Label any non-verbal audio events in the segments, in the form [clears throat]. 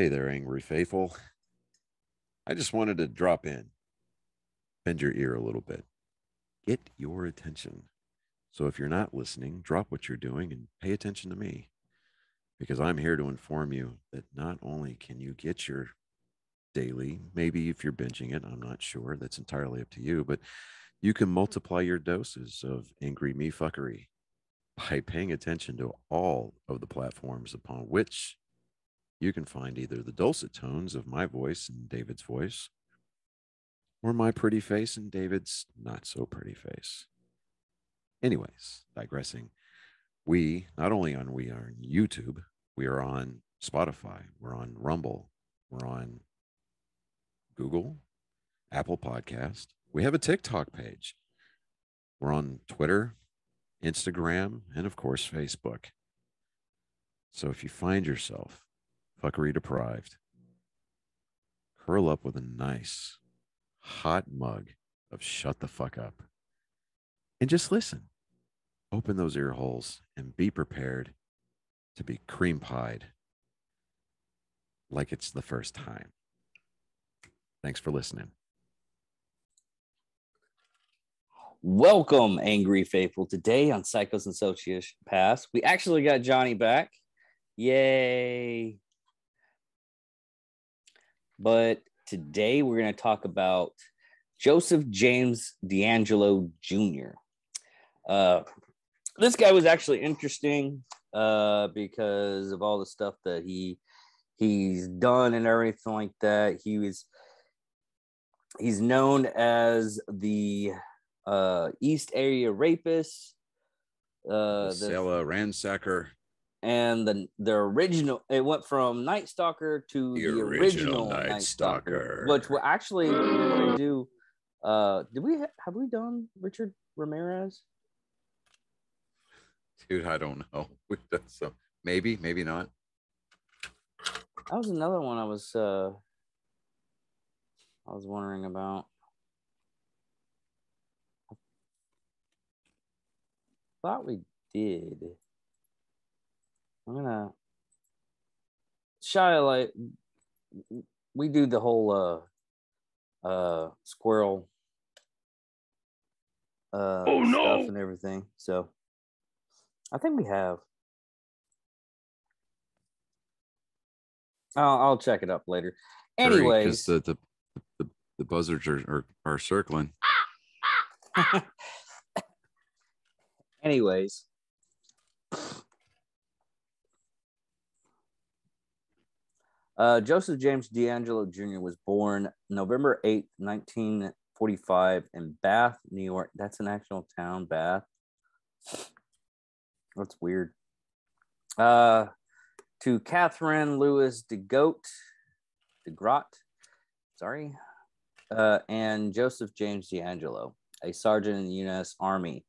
Hey there, angry faithful. I just wanted to drop in, bend your ear a little bit, get your attention. So if you're not listening, drop what you're doing and pay attention to me because I'm here to inform you that not only can you get your daily, maybe if you're binging it, I'm not sure, that's entirely up to you, but you can multiply your doses of angry me fuckery by paying attention to all of the platforms upon which you can find either the dulcet tones of my voice and David's voice, or my pretty face and David's not so pretty face. Anyways, digressing, we not only on we are on YouTube, we are on Spotify, we're on Rumble, we're on Google, Apple Podcast. We have a TikTok page. We're on Twitter, Instagram, and of course Facebook. So if you find yourself fuckery deprived, curl up with a nice hot mug of shut the fuck up and just listen. Open those ear holes and be prepared to be cream pied like it's the first time. Thanks for listening. Welcome, angry faithful. Today on Psychos and Sociopaths, we actually got Johnny back. Yay! But today we're going to talk about Joseph James DeAngelo Jr. Uh, this guy was actually interesting uh, because of all the stuff that he he's done and everything like that. He was he's known as the uh, East Area Rapist, uh, the Visalia Ransacker, and the the original it went from Night Stalker to the, The original, original Night, Night Stalker, Stalker. which we're actually do. Uh, did we ha- have we done Richard Ramirez? dude. I don't know. [laughs] We've done some, maybe, maybe not. That was another one I was uh I was wondering about. thought we did. I'm gonna shy like we do the whole uh uh squirrel uh Oh, no. stuff and everything. So I think we have. I'll, I'll check it up later. Hurry, 'cause Anyways, the, the the the buzzards are, are are circling. [laughs] anyways, uh, Joseph James D'Angelo Jr. was born November 8th, 1945, in Bath, New York. That's an actual town, Bath. [sniffs] That's weird. Uh, to Catherine Louis de Lewis DeGoat, DeGrot, sorry, uh, and Joseph James D'Angelo, a sergeant in the U.S. Army.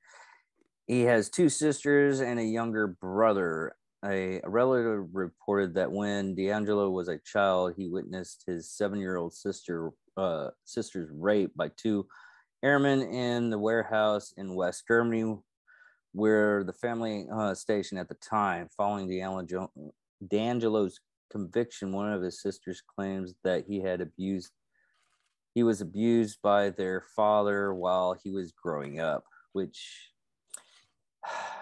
He has two sisters and a younger brother. A, relative reported that when D'Angelo was a child, he witnessed his seven-year-old sister uh, sister's rape by two airmen in the warehouse in West Germany, where the family uh, stationed at the time. Following D'Angelo, D'Angelo's conviction, one of his sisters claims that he had abused he was abused by their father while he was growing up, which [sighs]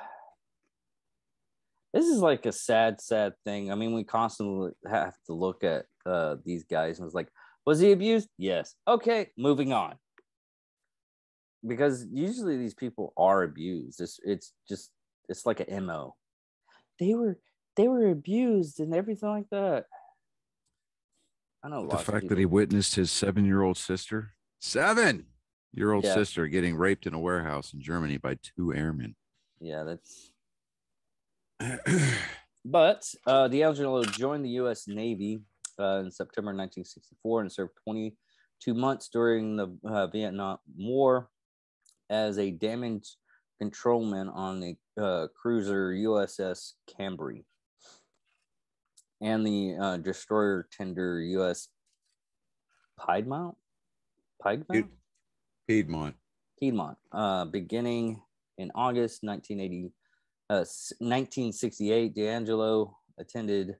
this is like a sad, sad thing. I mean, we constantly have to look at uh, these guys and it's like, was he abused? Yes. Okay, moving on. Because usually these people are abused. It's it's just it's like an mo. They were they were abused and everything like that. I know The fact that he witnessed his seven year old sister, seven year old Yeah. sister, getting raped in a warehouse in Germany by two airmen. yeah, that's [clears throat] But uh, D'Angelo joined the U.S. Navy uh, in September 1964 and served 22 months during the uh, Vietnam War as a damage controlman on the uh, cruiser USS Canberra and the uh, destroyer tender U.S. Piedmont. Piedmont. Piedmont. Piedmont, uh, beginning in August 1980, uh, 1968, D'Angelo attended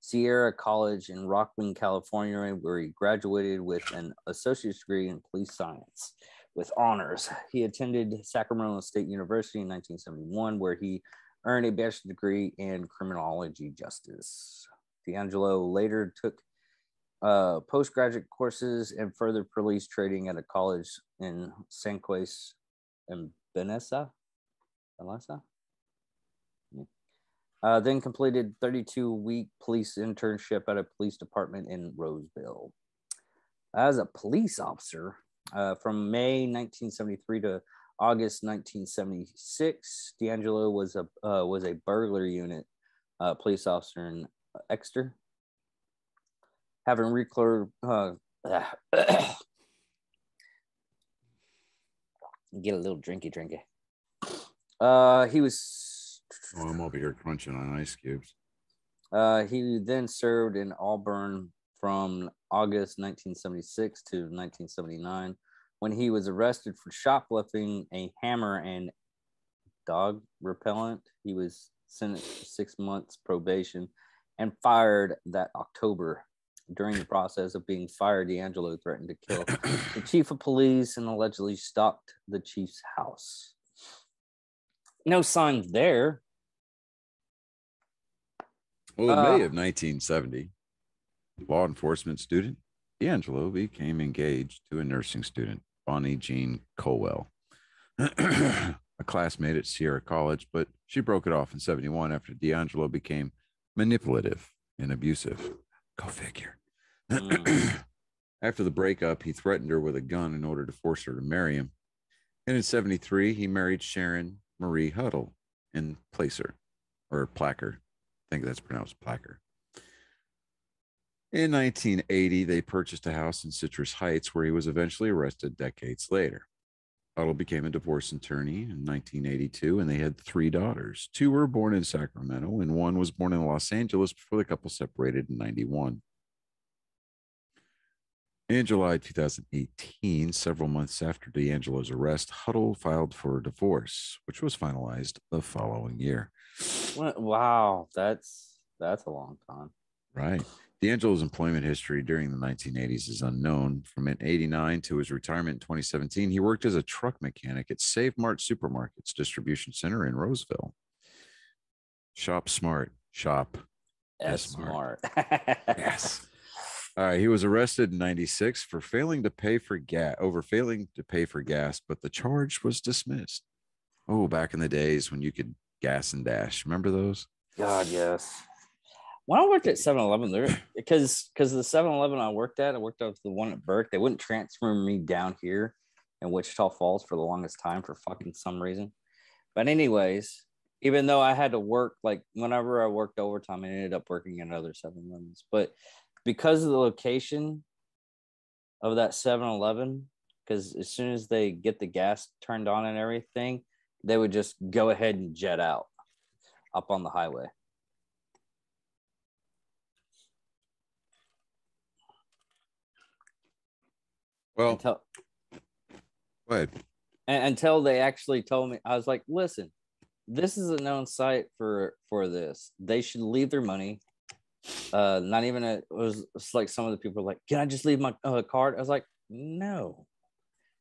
Sierra College in Rocklin, California, where he graduated with an associate's degree in police science with honors. He attended Sacramento State University in 1971, where he earned a bachelor's degree in criminology justice. DeAngelo later took uh, postgraduate courses and further police training at a college in San Quais and Vanessa. Vanessa? Uh, then completed 32 week police internship at a police department in Roseville. As a police officer, uh, from May 1973 to August 1976, DeAngelo was a uh, was a burglar unit uh, police officer in Exeter, having recler. Uh, [coughs] get a little drinky drinky. Uh, he was. Oh, I'm over here crunching on ice cubes. Uh, he then served in Auburn from August 1976 to 1979 when he was arrested for shoplifting a hammer and dog repellent. He was sentenced to six months probation and fired that October. During the process of being fired, DeAngelo threatened to kill [clears throat] the chief of police and allegedly stalked the chief's house. No signs there. Well, in Uh, May of 1970, law enforcement student D'Angelo became engaged to a nursing student, Bonnie Jean Colwell, [clears throat] a classmate at Sierra College, but she broke it off in 71 after D'Angelo became manipulative and abusive. Go figure. Mm. [clears throat] after the breakup, he threatened her with a gun in order to force her to marry him. And in 73, he married Sharon Marie Huddle in Placer or Placker. Think that's pronounced Placker. In 1980, they purchased a house in Citrus Heights where he was eventually arrested decades later. Huddle became a divorce attorney in 1982, and they had three daughters. Two were born in Sacramento, and one was born in Los Angeles before the couple separated in 91. In July 2018, several months after DeAngelo's arrest, Huddle filed for a divorce, which was finalized the following year. What- Wow, that's that's a long time. Right. D'Angelo's employment history during the 1980s is unknown. From 89 to his retirement in 2017, he worked as a truck mechanic at Save Mart Supermarkets Distribution Center in Roseville. Shop smart. Shop. Yes, smart. [laughs] Yes. All right. He was arrested in 96 for failing to pay for gas, over failing to pay for gas, but the charge was dismissed. Oh, back in the days when you could gas and dash. Remember those? God, yes. When I worked at 7-Eleven, there because because the 7-Eleven I worked at, I worked at the one at Burke. They wouldn't transfer me down here in Wichita Falls for the longest time for fucking some reason. But anyways, even though I had to work like whenever I worked overtime, I ended up working at another 7-Elevens. But because of the location of that 7-Eleven, because as soon as they get the gas turned on and everything, they would just go ahead and jet out up on the highway. Well, until go ahead. and, until they actually told me i was like listen this is a known site for for this they should leave their money uh not even a, it was it's like some of the people were like can i just leave my uh, card i was like no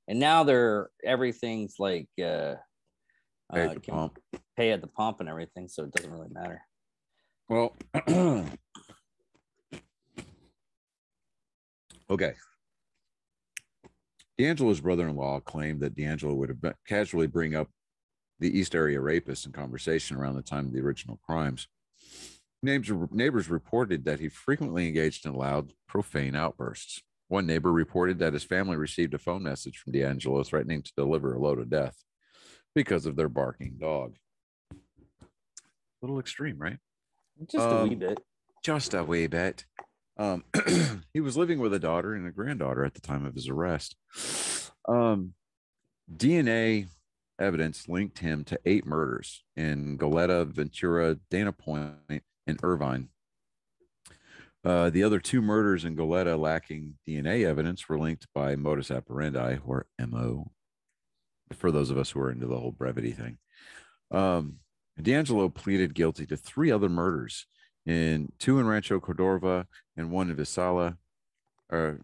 and now they're everything's like uh, Pay uh at the can pump. pay at the pump and everything so it doesn't really matter Well, [clears throat] okay. D'Angelo's brother-in-law claimed that D'Angelo would have been- casually bring up the East Area rapist in conversation around the time of the original crimes. Neighbors, neighbors reported that he frequently engaged in loud, profane outbursts. One neighbor reported that his family received a phone message from D'Angelo threatening to deliver a load of death because of their barking dog. A little extreme, right? just a wee Um, bit just a wee bit. Um, [clears throat] he was living with a daughter and a granddaughter at the time of his arrest. Um, DNA evidence linked him to eight murders in Goleta, Ventura, Dana Point, and Irvine. Uh, the other two murders in Goleta lacking DNA evidence were linked by modus operandi or MO. For those of us who are into the whole brevity thing, um, D'Angelo pleaded guilty to three other murders in two in Rancho Cordova and one in Visalia. Or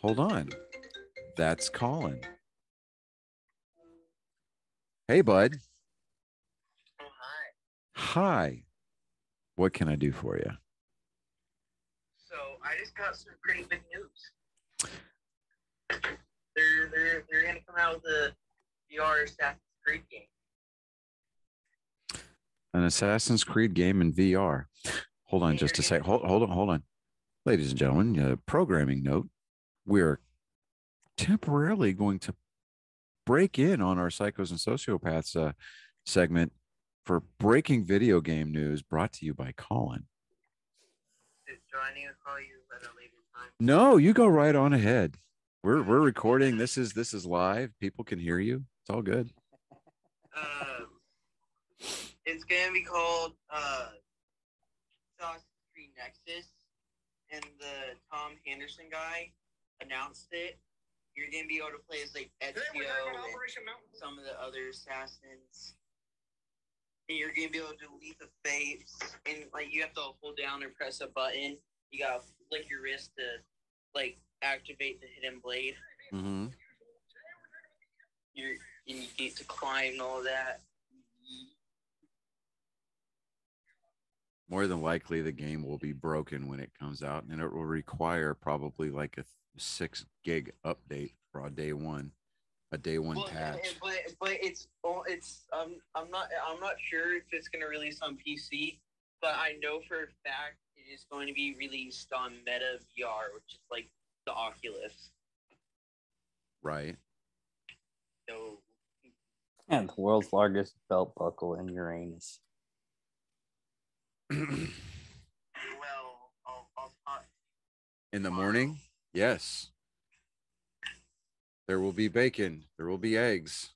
hold on, that's Colin. Hey, bud. Oh, hi. Hi. What can I do for you? So I just got some pretty big news. They're they're they're gonna come out with a VR Assassin's Creed game. An Assassin's Creed game in VR. Hold on just a sec. Hold, hold on, hold on. Ladies and gentlemen, uh, programming note. We're temporarily going to break in on our psychos and sociopaths uh, segment for breaking video game news brought to you by Colin. Do, do I need to call you at a later time? No, you go right on ahead. We're we're recording. This is this is live. People can hear you. It's all good. Um, it's gonna be called uh, Assassin's Creed Nexus, and the Tom Henderson guy announced it. You're gonna be able to play as like Ezio and some of the other assassins. And you're gonna be able to delete the fates, and like you have to hold down or press a button. You gotta flick your wrist to like activate the hidden blade. Mm-hmm. You're and you get to climb and all that. More than likely, the game will be broken when it comes out, and it will require probably like a six gig update for a day one, a day one Well, patch. But but it's it's um I'm not I'm not sure if it's gonna release on PC, but I know for a fact it is going to be released on Meta VR, which is like the Oculus. Right. So And the world's largest belt buckle in Uranus. well, I'll, I'll talk. In the morning, yes. There will be bacon. There will be eggs.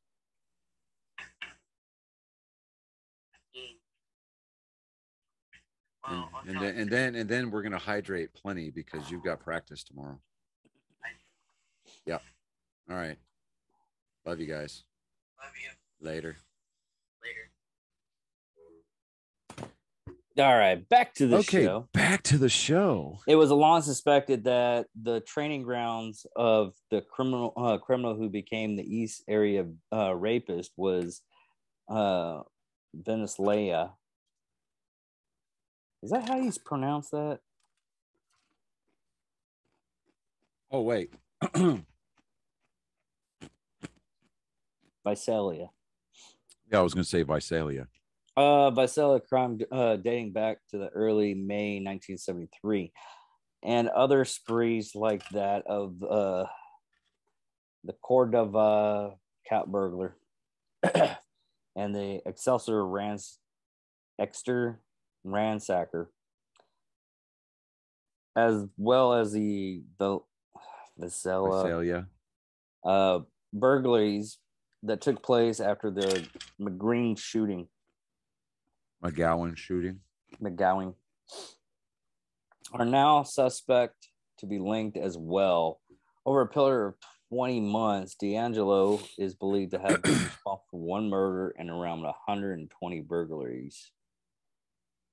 And, and then and then and then we're gonna hydrate plenty because you've got practice tomorrow. Yep. All right. Love you guys. Love you Later. later. All right, back to the okay, show. back to the show. It was long suspected that the training grounds of the criminal uh, criminal who became the East Area uh, rapist was uh, Venezuela. Is that how you pronounce that? Oh wait. [clears throat] Visalia. Yeah, I was gonna say Visalia. Uh, Visalia crime uh, dating back to the early May 1973, and other sprees like that of uh, the Cordova cat burglar [clears throat] and the Excelsior Rans Exter ransacker, as well as the the Visalia Visalia. uh, burglaries that took place after the McGreen shooting. McGowan shooting. McGowan are now suspect to be linked as well. Over a period of 20 months, D'Angelo is believed to have been [clears throat] responsible for one murder and around 120 burglaries.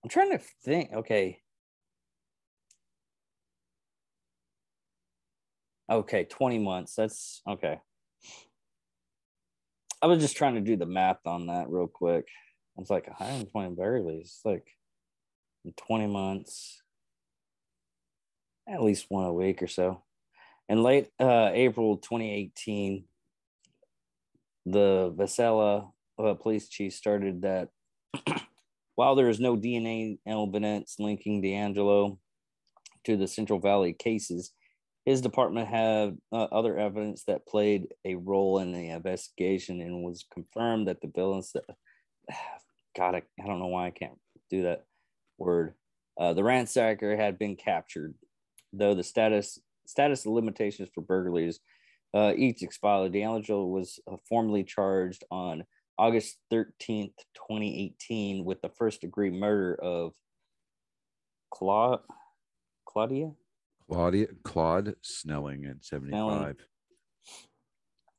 I'm trying to think. Okay. Okay, 20 months. That's okay. I was just trying to do the math on that real quick. It's like 120 burglaries. It's like in 20 months, at least one a week or so. In late uh, April 2018, the Visalia uh, police chief started that [clears throat] while there is no DNA evidence linking D'Angelo to the Central Valley cases, his department had uh, other evidence that played a role in the investigation and was confirmed that the villains that [sighs] God, I, I don't know why I can't do that word. Uh, the ransacker had been captured, though the status status limitations for burglaries uh, each expired. D'Angelo was uh, formally charged on August 13th, 2018, with the first degree murder of Cla- Claudia. Claudia Claude Snelling at 75.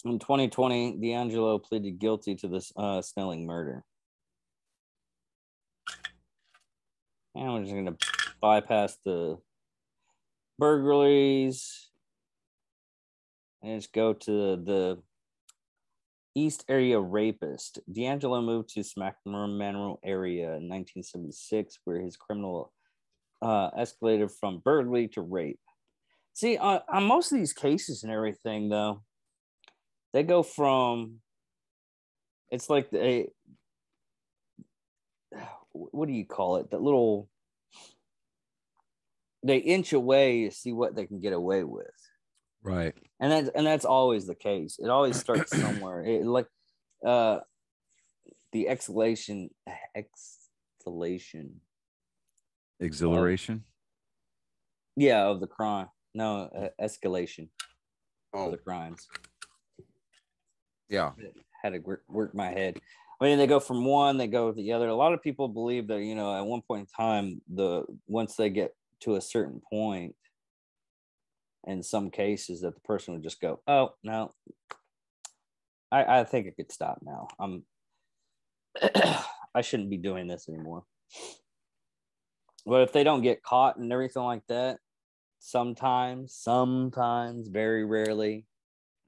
In 2020, D'Angelo pleaded guilty to this uh, Snelling murder. And we're just gonna bypass the burglaries and just go to the East Area Rapist. D'Angelo moved to Sacramento area in 1976, where his criminal uh, escalated from burglary to rape. See, on, on most of these cases and everything, though, they go from it's like a what do you call it? That little they inch away to see what they can get away with. Right. And that's and that's always the case. It always starts [clears throat] somewhere. It like uh the exhalation exhalation Exhilaration. yeah of the crime. No, uh, escalation of the crimes. yeah. had to work, work my head. I mean, they go from one, they go to the other. A lot of people believe that you know, at one point in time, the once they get to a certain point, in some cases, that the person would just go, "Oh no, I I think I could stop now. I'm [clears throat] I shouldn't be doing this anymore." But if they don't get caught and everything like that, sometimes, sometimes, very rarely,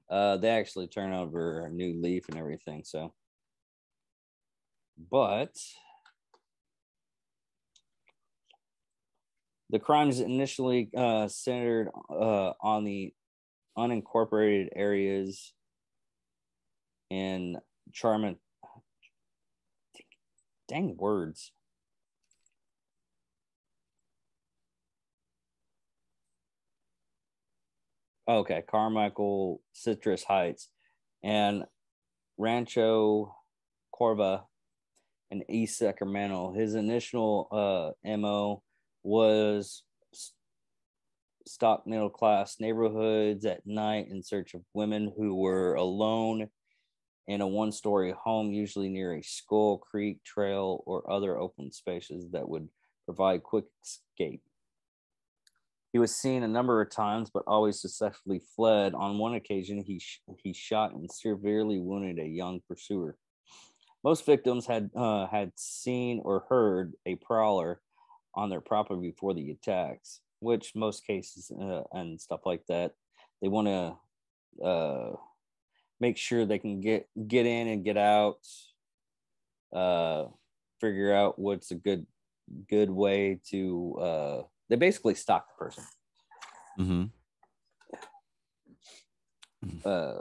uh, they actually turn over a new leaf and everything. So, but the crimes initially uh, centered uh, on the unincorporated areas in Charmin. Dang words. Okay, Carmichael, Citrus Heights, and Rancho Corva in East Sacramento. His initial uh, MO was stock middle class neighborhoods at night in search of women who were alone in a one story home, usually near a Skull Creek trail or other open spaces that would provide quick escape. He was seen a number of times, but always successfully fled. On one occasion, he sh- he shot and severely wounded a young pursuer. Most victims had uh, had seen or heard a prowler on their property before the attacks, which most cases uh, and stuff like that, they want to uh, make sure they can get get in and get out. Uh, figure out what's a good good way to uh, they basically stalk the person. Mm-hmm. Uh,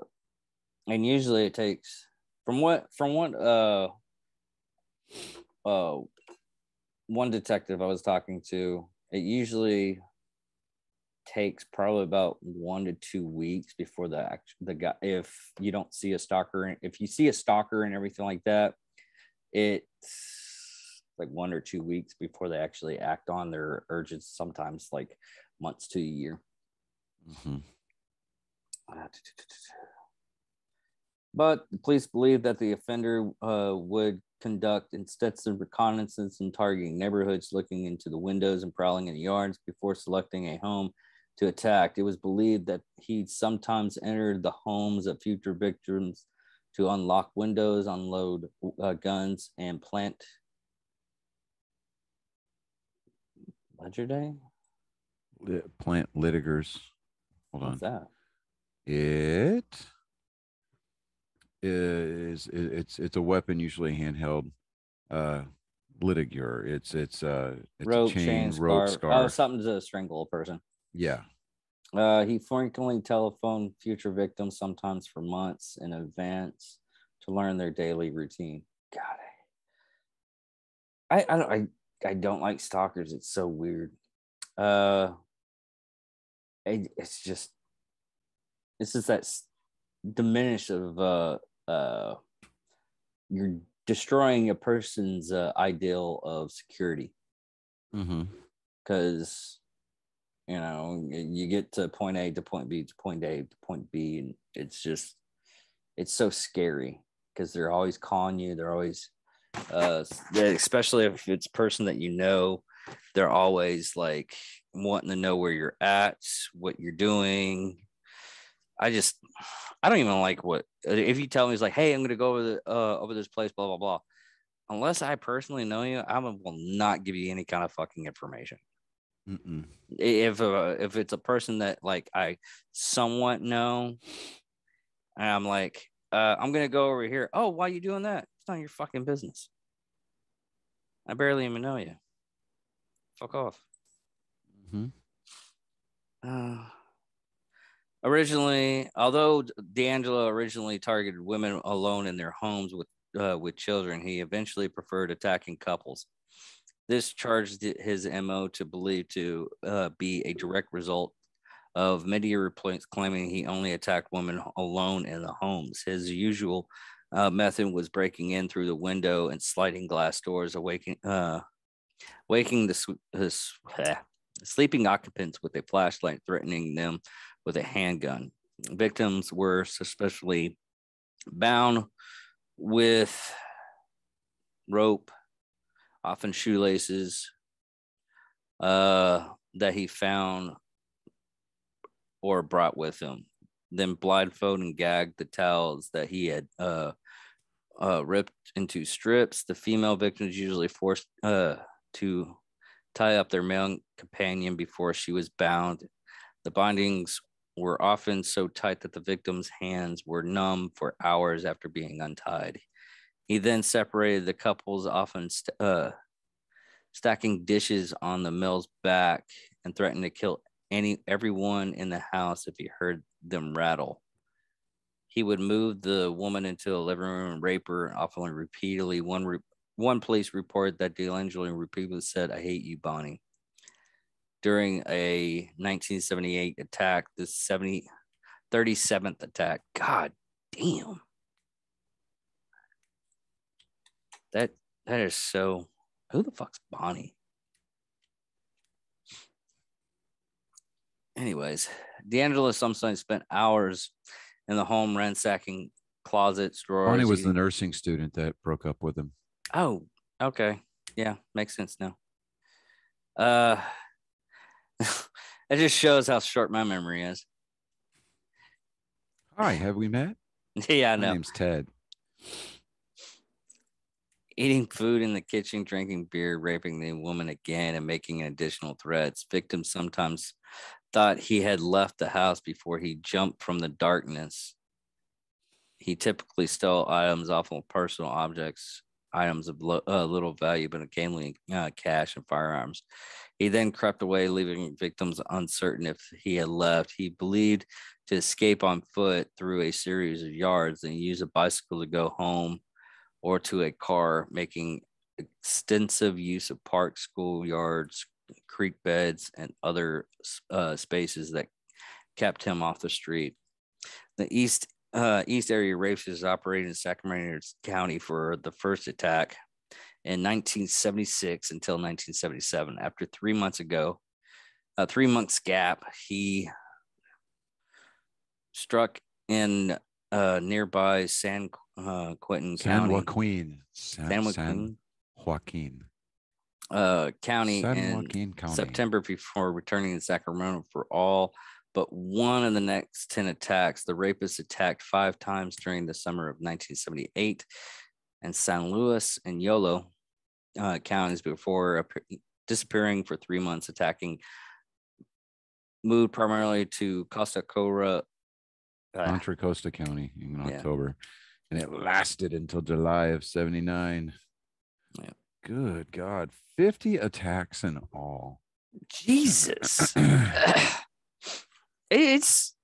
and usually it takes from what from what uh uh one detective I was talking to, it usually takes probably about one to two weeks before the act the guy if you don't see a stalker if you see a stalker and everything like that it's like one or two weeks before they actually act on their urges sometimes like months to a year Mm-hmm. [sighs] But the police believe that the offender uh, would conduct extensive reconnaissance and targeting neighborhoods, looking into the windows and prowling in the yards before selecting a home to attack. It was believed that he sometimes entered the homes of future victims to unlock windows, unload uh, guns, and plant. Ledger Day? Plant litigers. Hold on. What's that? It is it- it's it's a weapon usually handheld uh litigur it's it's uh it's rope, a chain, chain, rope scarf. scarf Oh, something to strangle a person. yeah Uh, he frequently telephoned future victims, sometimes for months in advance, to learn their daily routine. God, I, I, I don't, I, I don't like stalkers. It's so weird. Uh, it, it's just, it's just that diminish of, uh, uh, you're destroying a person's uh, ideal of security mm-hmm. because you know you get to point a to point b to point a to point b and it's just it's so scary because they're always calling you they're always uh especially if it's a person that you know they're always like wanting to know where you're at what you're doing i just i don't even like what if you tell me it's like hey i'm gonna go over the uh over this place blah blah blah unless I personally know you, I will not give you any kind of fucking information. Mm-mm. If uh, if it's a person that like I somewhat know, and I'm like, uh, I'm gonna go over here. Oh, why you doing that? It's not your fucking business. I barely even know you. Fuck off. Mm-hmm. Uh, originally, although D'Angelo originally targeted women alone in their homes with uh, with children, he eventually preferred attacking couples. This charged his MO to believe to uh, be a direct result of media reports claiming he only attacked women alone in the homes. His usual uh, method was breaking in through the window and sliding glass doors, awaking, uh, waking the his, sleeping occupants with a flashlight, threatening them with a handgun. Victims were suspiciously bound with rope, often shoelaces, uh, that he found or brought with him. Then blindfold and gagged the towels that he had uh, uh, ripped into strips. The female victims usually forced uh, to tie up their male companion before she was bound. The bindings were often so tight that the victim's hands were numb for hours after being untied. He then separated the couples, often st- uh, stacking dishes on the mill's back, and threatened to kill any everyone in the house if he heard them rattle. He would move the woman into a living room and rape her, often repeatedly. One re- one police report that D'Angelo repeatedly said, "I hate you, Bonnie." During a 1978 attack, the 70, 37th attack. God damn. That that is so. Who the fuck's Bonnie? Anyways, D'Angelo sometimes spent hours in the home ransacking closets, drawers. Barney was the nursing student that broke up with him. Oh, okay. Yeah, makes sense now. Uh [laughs] it just shows how short my memory is. Hi, have we met? [laughs] yeah, I My know. name's Ted. Eating food in the kitchen, drinking beer, raping the woman again, and making additional threats. Victims sometimes thought he had left the house before he jumped from the darkness. He typically stole items, often personal objects, items of lo- uh, little value, but occasionally uh, cash and firearms. He then crept away, leaving victims uncertain if he had left. He believed to escape on foot through a series of yards and use a bicycle to go home or to a car, making extensive use of parks, schoolyards, creek beds, and other uh, spaces that kept him off the street. The East uh, East Area Races operated in Sacramento County for the first attack in 1976 until 1977. After three months ago, a three months gap, he struck in uh, nearby San uh, Quentin San County, Joaquin. San, San San Joaquin Joaquin. Uh, County San in County. September before returning to Sacramento for all but one of the next 10 attacks. The rapist attacked five times during the summer of 1978 and San Luis and Yolo uh, counties before appear- disappearing for three months, attacking, moved primarily to Costa Cora. uh, Contra Costa County in Yeah. October. And it lasted until July of 79. Yeah. Good God. 50 attacks in all. Jesus. [clears throat] [clears throat] it's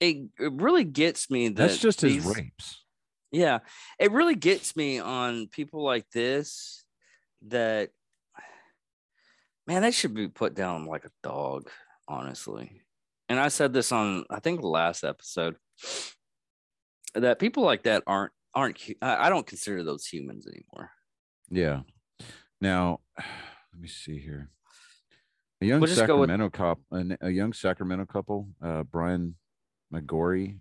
it, it really gets me that That's just his rapes. Yeah, it really gets me on people like this that man, they should be put down like a dog, honestly. And I said this on I think the last episode that people like that aren't aren't I don't consider those humans anymore. Yeah. Now, [sighs] let me see here. A young We'll go with- Sacramento cop, a, a young Sacramento couple, uh, Brian Maggiore,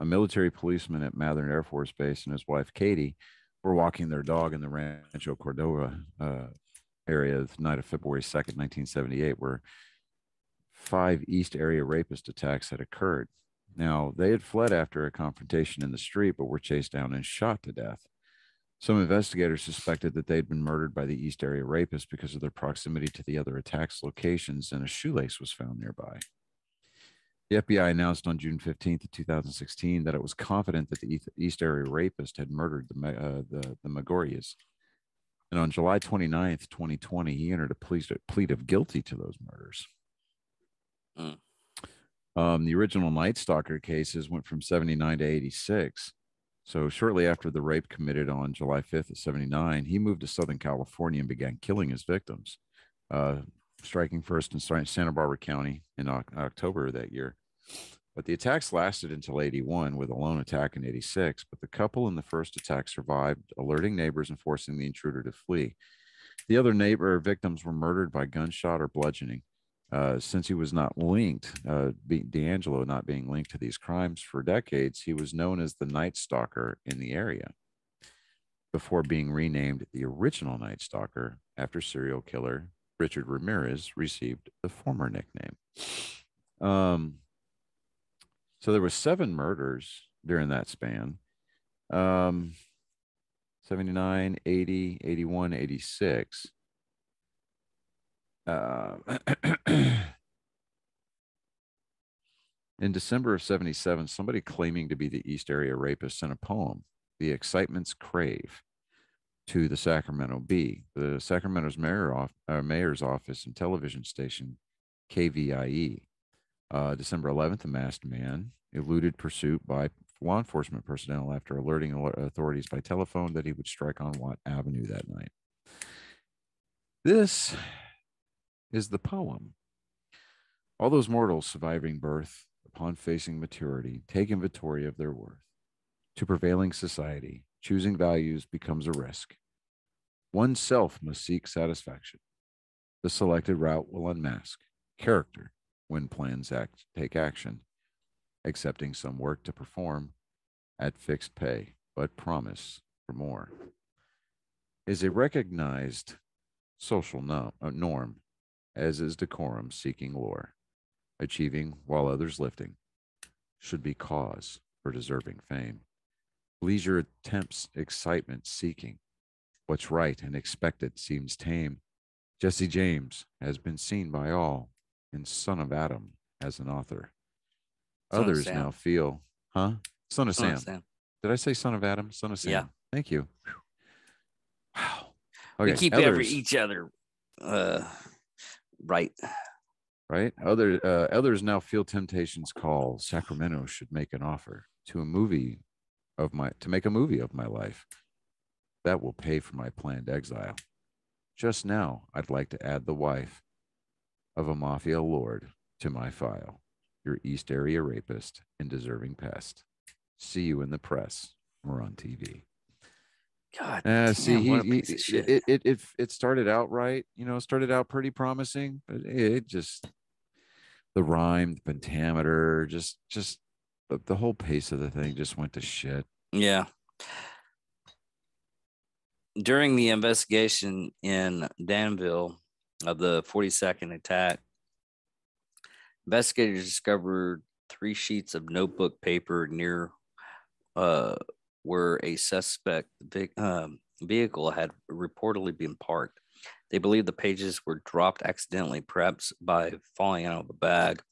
a military policeman at Mather Air Force Base, and his wife Katie were walking their dog in the Rancho Cordova uh, area the night of February 2nd, 1978, where five East area rapist attacks had occurred. Now, they had fled after a confrontation in the street, but were chased down and shot to death. Some investigators suspected that they'd been murdered by the East Area Rapists because of their proximity to the other attacks locations, and a shoelace was found nearby. The FBI announced on June 15th, 2016, that it was confident that the East Area Rapist had murdered the, uh, the, the Maggiores. And on July 29th, 2020, he entered a plea, plea of guilty to those murders. Mm. Um, the original Night Stalker cases went from 79 to 86. So shortly after the rape committed on July 5th of 79, he moved to Southern California and began killing his victims, uh, striking first in Santa Barbara County in October of that year. But the attacks lasted until 81 with a lone attack in 86. But the couple in the first attack survived, alerting neighbors and forcing the intruder to flee. The other neighbor victims were murdered by gunshot or bludgeoning. Uh, since he was not linked, uh, DeAngelo not being linked to these crimes for decades, he was known as the Night Stalker in the area before being renamed the original Night Stalker after serial killer Richard Ramirez received the former nickname. Um, so there were seven murders during that span. Um, 79, 80, 81, 86. Uh, [clears throat] in December of 77, somebody claiming to be the East Area rapist sent a poem, The Excitement's Crave, to the Sacramento Bee, the Sacramento's mayor off, uh, mayor's office and television station, KVIE. Uh, December 11th, a masked man eluded pursuit by law enforcement personnel after alerting authorities by telephone that he would strike on Watt Avenue that night. This is the poem. All those mortals surviving birth, upon facing maturity, take inventory of their worth. To prevailing society, choosing values becomes a risk. One's self must seek satisfaction. The selected route will unmask character when plans act, take action, accepting some work to perform at fixed pay, but promise for more. Is a recognized social uh, norm as is decorum seeking lore, achieving while others lifting, should be cause for deserving fame. Leisure attempts excitement seeking, what's right and expected seems tame. Jesse James has been seen by all in Son of Adam as an author. Son Others now feel, huh? Son of, Son Sam. of Sam. Did I say Son of Adam? Son of Sam. Yeah. Thank you. Wow. Okay. We keep every, each other uh, Right. Right. Other uh, others now feel temptations call. Sacramento should make an offer to a movie of my to make a movie of my life. That will pay for my planned exile. Just now, I'd like to add the wife of a mafia lord to my file. Your East Area rapist and deserving pest. See you in the press or on TV. God, uh, see, he, he it, it, it it started out right, you know, started out pretty promising, but it just the rhyme, the pentameter, just just the, the whole pace of the thing just went to shit. Yeah. During the investigation in Danville of the 42nd attack, investigators discovered three sheets of notebook paper near uh, where a suspect um, vehicle had reportedly been parked. They believe the pages were dropped accidentally, perhaps by falling out of a bag.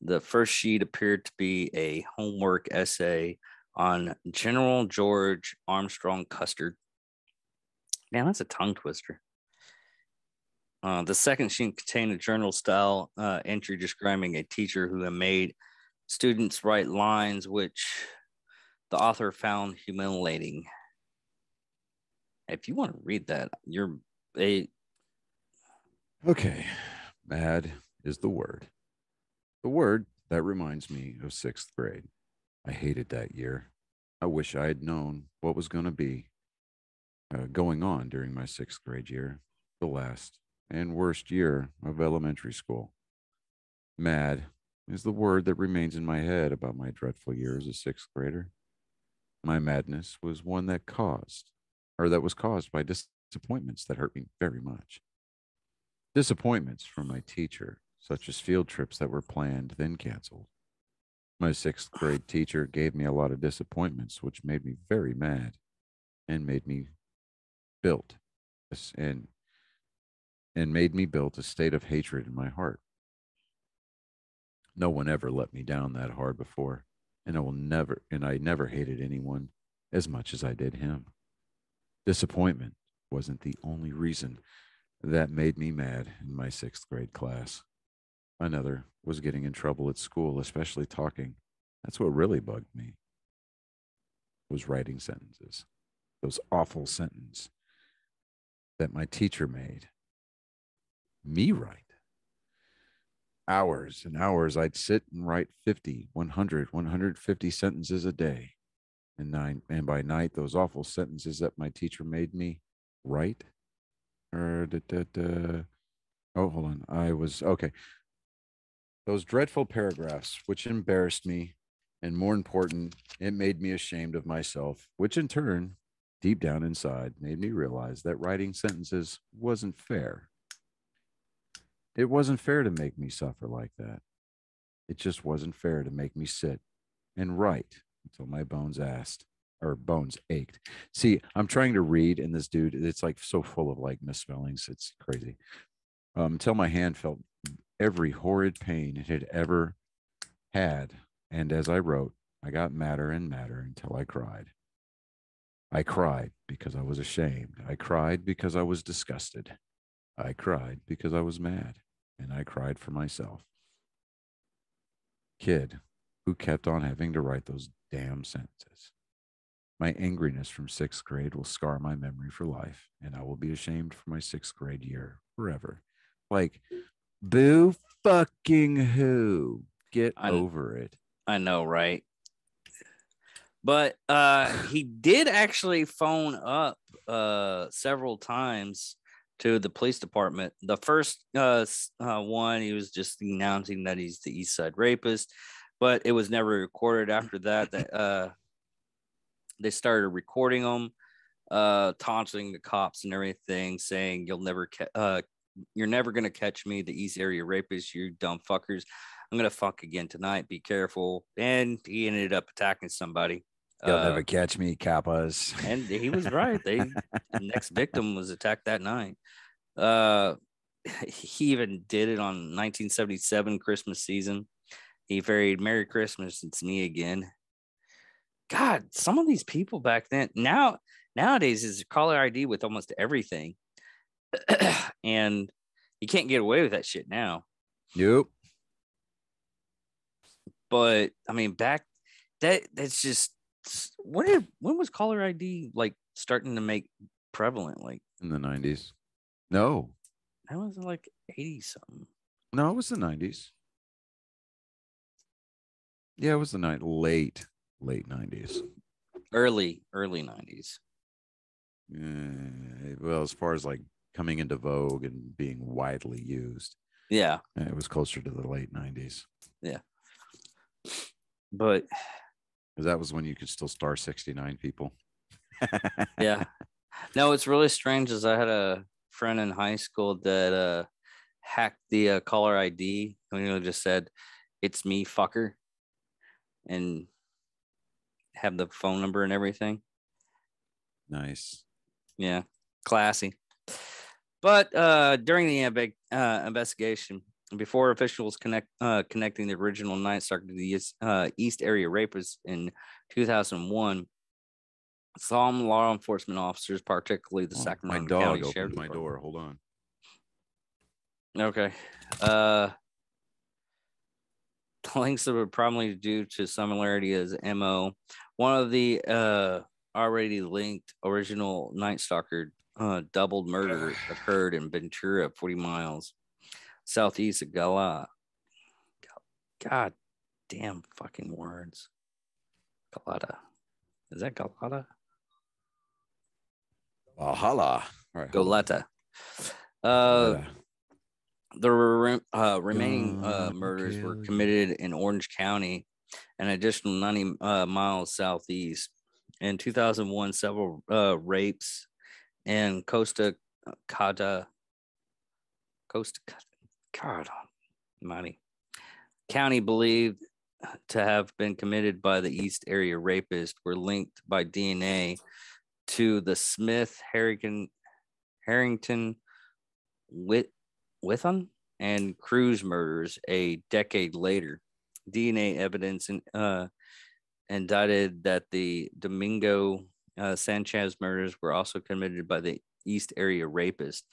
The first sheet appeared to be a homework essay on General George Armstrong Custer. Man, that's a tongue twister. Uh, the second sheet contained a journal style uh, entry describing a teacher who had made students write lines which the author found humiliating. If you want to read that, you're a. Okay. Mad is the word. The word that reminds me of sixth grade. I hated that year. I wish I had known what was going to be uh, going on during my sixth grade year, the last and worst year of elementary school. Mad is the word that remains in my head about my dreadful year as a sixth grader. My madness was one that caused, or that was caused by disappointments that hurt me very much. Disappointments from my teacher, such as field trips that were planned, then canceled. My sixth grade teacher gave me a lot of disappointments, which made me very mad and made me built and and made me built a state of hatred in my heart. No one ever let me down that hard before, and I will never and I never hated anyone as much as I did him. Disappointment wasn't the only reason that made me mad in my sixth grade class. Another was getting in trouble at school, especially talking. That's what really bugged me. Was writing sentences. Those awful sentences that my teacher made me write. Hours and hours I'd sit and write 50, 100, 150 sentences a day. And nine and by night those awful sentences that my teacher made me write or da, da, da. oh hold on I was okay those dreadful paragraphs which embarrassed me and more important it made me ashamed of myself which in turn deep down inside made me realize that writing sentences wasn't fair it wasn't fair to make me suffer like that it just wasn't fair to make me sit and write until my bones asked or bones ached. See, I'm trying to read, and this dude, it's like so full of like misspellings. It's crazy. Um, until my hand felt every horrid pain it had ever had. And as I wrote, I got madder and madder until I cried. I cried because I was ashamed. I cried because I was disgusted. I cried because I was mad. And I cried for myself. Kid who kept on having to write those damn sentences. My angriness from sixth grade will scar my memory for life, and I will be ashamed for my sixth grade year forever. Like, boo fucking who? Get I- over it. I know, right? But uh he did actually phone up uh several times to the police department. The first uh, uh one he was just announcing that he's the East Side rapist, but it was never recorded after that that uh they started recording him, uh taunting the cops and everything saying you'll never ca- uh you're never going to catch me the east area rapist you dumb fuckers. I'm going to fuck again tonight. Be careful. And he ended up attacking somebody You'll Uh, never catch me, Kappas. and he was right. They the [laughs] next victim was attacked that night. Uh he even did it on 1977 christmas season. He varied merry christmas it's me again. God some of these people back then now nowadays is a caller id with almost everything. [clears throat] And you can't get away with that shit now. Nope. but i mean back that that's just when did when was caller id like starting to make prevalent like In the 90s. No, that was like 80 something no, it was the 90s. Yeah, it was the night late, late 90s. early early 90s Uh, well, as far as like coming into vogue and being widely used, yeah it was closer to the late 90s. Yeah, but Because that was when you could still star 69 people. yeah [laughs] no it's really strange is i had a friend in high school that uh hacked the uh, caller id and you know just said it's me fucker and have the phone number and everything Nice. Yeah, classy. But uh, during the uh, investigation, before officials connect uh, connecting the original Night Stalker to the East, uh, East Area Rapists in 2001, some law enforcement officers, particularly the Oh, my Sacramento dog County opened Sheriff's my door. Hold on. Okay. Uh, [laughs] the links were probably due to similarity as MO. One of the uh, already linked original Night Stalker uh, doubled murder [sighs] occurred in Ventura, 40 miles southeast of Gala. God damn fucking words. Galata. Is that Galata? Valhalla. All right. Goleta. Uh, Goleta. the re- uh, remaining uh, murders were committed in Orange County, an additional 90 uh, miles southeast. In 2001, several uh, rapes in Costa Cada, Costa Ca- God Almighty County believed to have been committed by the East Area rapist were linked by DNA to the Smith Harrigan Harrington Whit Withon and Cruz murders a decade later. DNA evidence in, uh, indicted that the Domingo uh, Sanchez murders were also committed by the East Area rapist,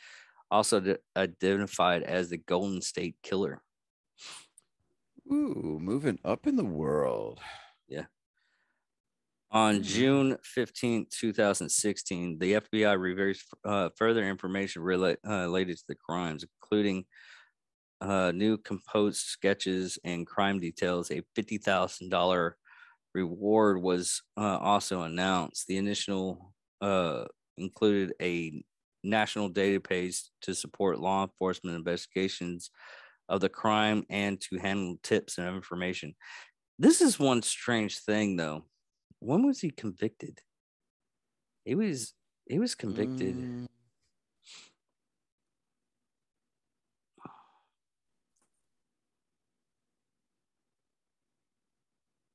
also identified as the Golden State Killer. Ooh, moving up in the world. Yeah. On Hmm. June 15, 2016, the FBI reveals uh, further information rela- uh, related to the crimes, including uh, new composed sketches and crime details. A $50,000 reward was uh, also announced. The initial uh, included a national database to support law enforcement investigations of the crime and to handle tips and information. This is one strange thing, though. When was he convicted? He was he was convicted. Mm,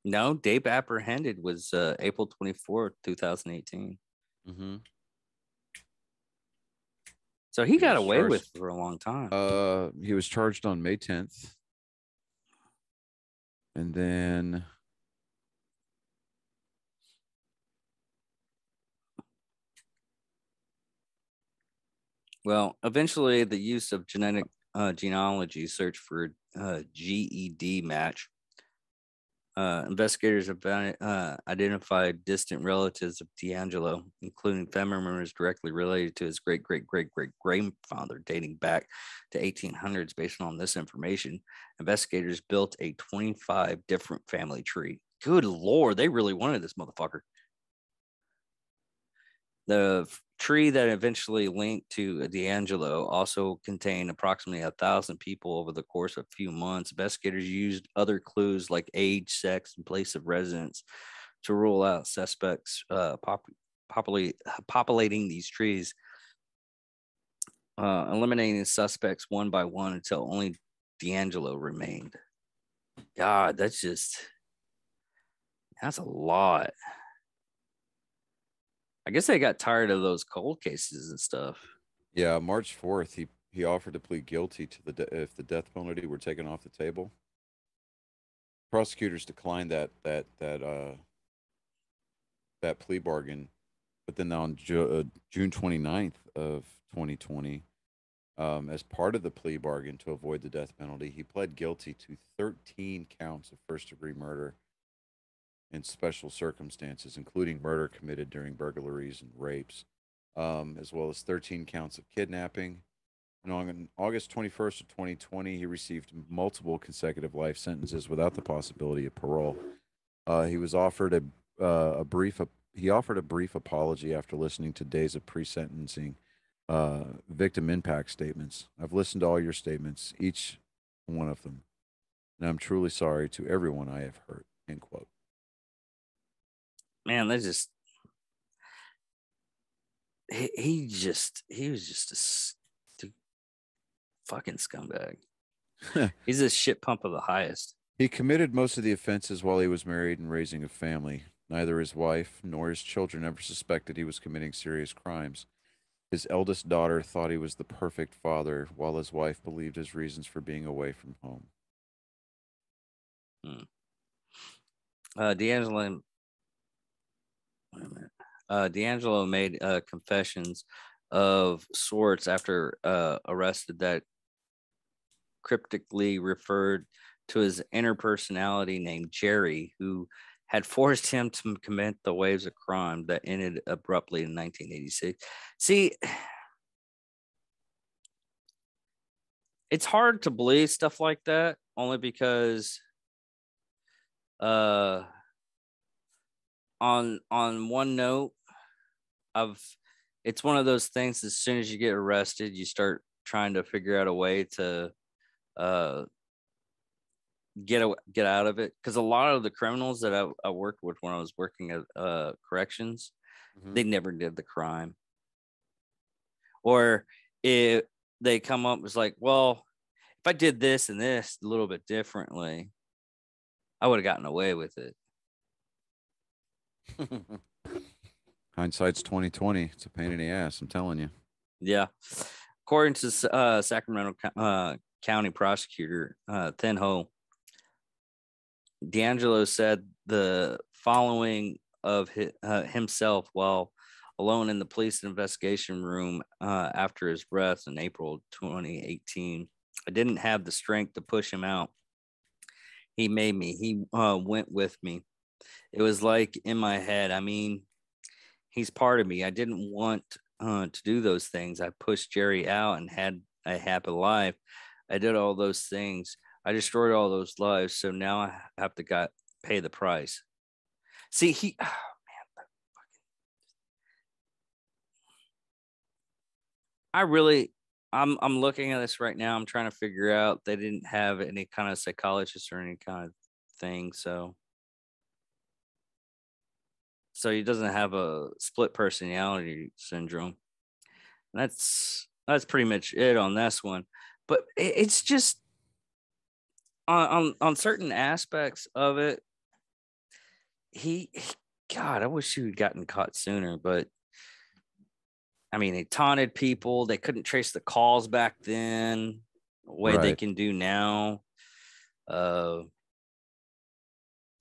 No, date apprehended was uh, April 24th, 2018. mhm. So he He got away charged- with it for a long time. Uh, he was charged on May 10th. And then Well, eventually, the use of genetic uh, genealogy search for uh, GEDmatch. Uh, investigators have uh, identified distant relatives of DeAngelo, including family members directly related to his great great great great grandfather, dating back to 1800s. Based on this information, investigators built a 25 different family tree. Good lord, they really wanted this motherfucker. The tree that eventually linked to DeAngelo also contained approximately a thousand people over the course of a few months. Investigators used other clues like age, sex, and place of residence to rule out suspects uh, pop- populating these trees, uh, eliminating suspects one by one until only DeAngelo remained. God, that's just that's a lot. I guess they got tired of those cold cases and stuff. yeah, March 4th, he he offered to plead guilty to the de- if the death penalty were taken off the table. Prosecutors declined that that that uh that plea bargain, but then on Ju- uh, June 29th of 2020, um, as part of the plea bargain to avoid the death penalty, he pled guilty to 13 counts of first degree murder in special circumstances, including murder committed during burglaries and rapes, um, as well as 13 counts of kidnapping. And on August 21st of 2020, he received multiple consecutive life sentences without the possibility of parole. Uh, he was offered a uh, a brief he offered a brief apology after listening to days of pre-sentencing uh, victim impact statements. I've listened to all your statements, each one of them, and I'm truly sorry to everyone I have hurt. End quote. Man, they just he, he just he was just a stu- fucking scumbag. [laughs] He's a shit pump of the highest. He committed most of the offenses while he was married and raising a family. Neither his wife nor his children ever suspected he was committing serious crimes. His eldest daughter thought he was the perfect father, while his wife believed his reasons for being away from home. Uh, DeAngelo, wait a minute. Uh, DeAngelo made uh, confessions of sorts after uh, arrested that cryptically referred to his inner personality named Jerry, who had forced him to commit the waves of crime that ended abruptly in 1986. See, it's hard to believe stuff like that only because uh on on one note of it's one of those things as soon as you get arrested you start trying to figure out a way to uh get a, get out of it. Because a lot of the criminals that I, I worked with when I was working at uh corrections they never did the crime. Or if they come up it's like well if i did this and this a little bit differently i would have gotten away with it [laughs] Hindsight's twenty twenty. It's a pain in the ass. I'm telling you. Yeah. According to uh, Sacramento uh, County Prosecutor uh, Thien Ho, DeAngelo said the following of uh, himself while alone in the police investigation room uh, after his arrest in April 2018. I didn't have the strength to push him out. He made me. He uh, went with me. It was like in my head. I mean, he's part of me. I didn't want uh, to do those things. I pushed Jerry out and had a happy life. I did all those things. I destroyed all those lives. So now I have to got pay the price. See, he, oh [sighs] man, I really, I'm, I'm looking at this right now. I'm trying to figure out. They didn't have any kind of psychologist or any kind of thing. So, so he doesn't have a split personality syndrome. And that's that's pretty much it on this one. But it's just on on, on certain aspects of it. He, he, God, I wish he had gotten caught sooner. But I mean, they taunted people. They couldn't trace the calls back then, the way right. they can do now. Uh,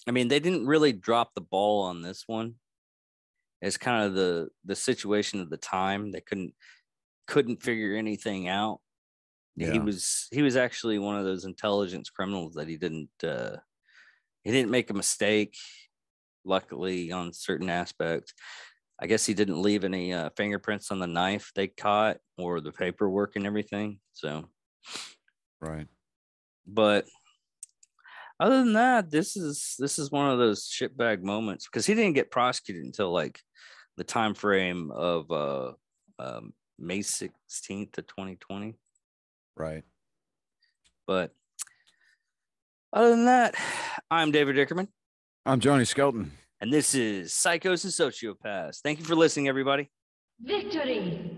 I mean, they didn't really drop the ball on this one as kind of the the situation of the time. They couldn't couldn't figure anything out. Yeah. He was he was actually one of those intelligence criminals that he didn't uh, he didn't make a mistake. Luckily, on certain aspects, I guess he didn't leave any uh, fingerprints on the knife they caught or the paperwork and everything. So, right. But other than that, this is this is one of those shitbag moments because he didn't get prosecuted until like the time frame of uh, um, May 16th of 2020. Right. But other than that, I'm David Dickerman. I'm Johnny Skelton. And this is Psychos and Sociopaths. Thank you for listening, everybody. Victory!